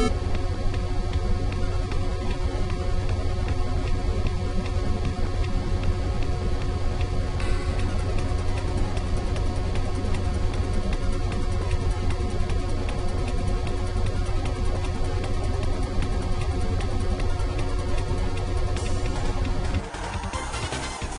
you.